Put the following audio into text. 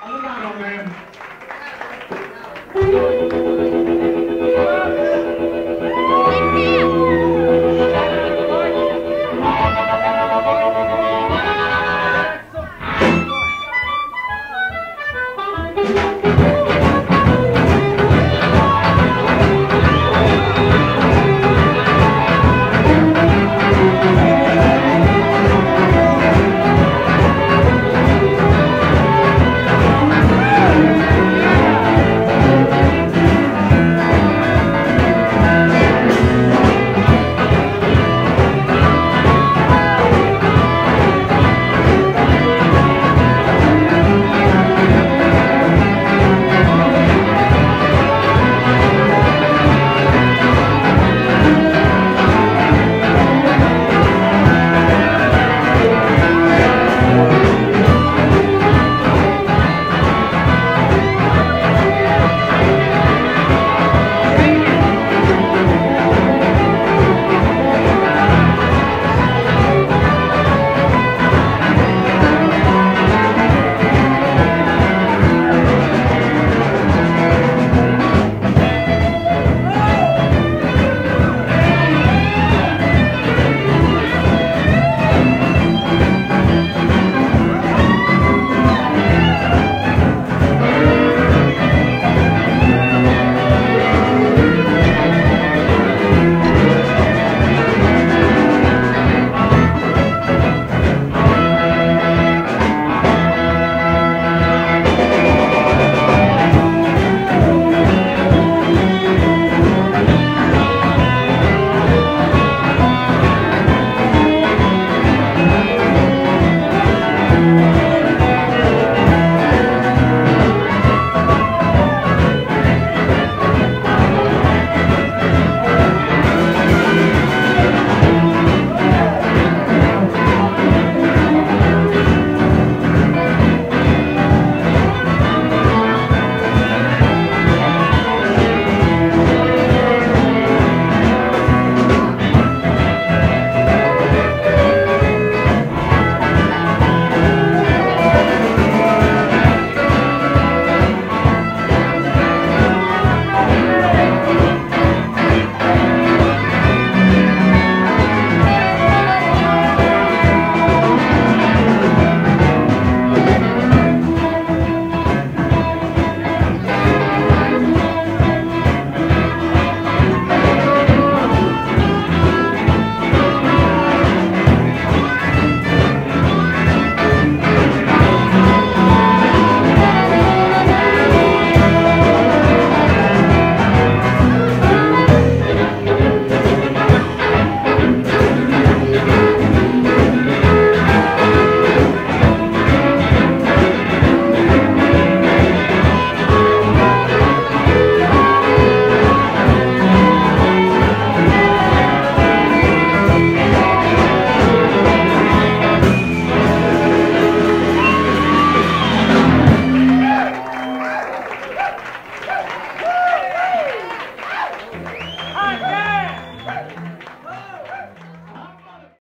Allemaal nog een.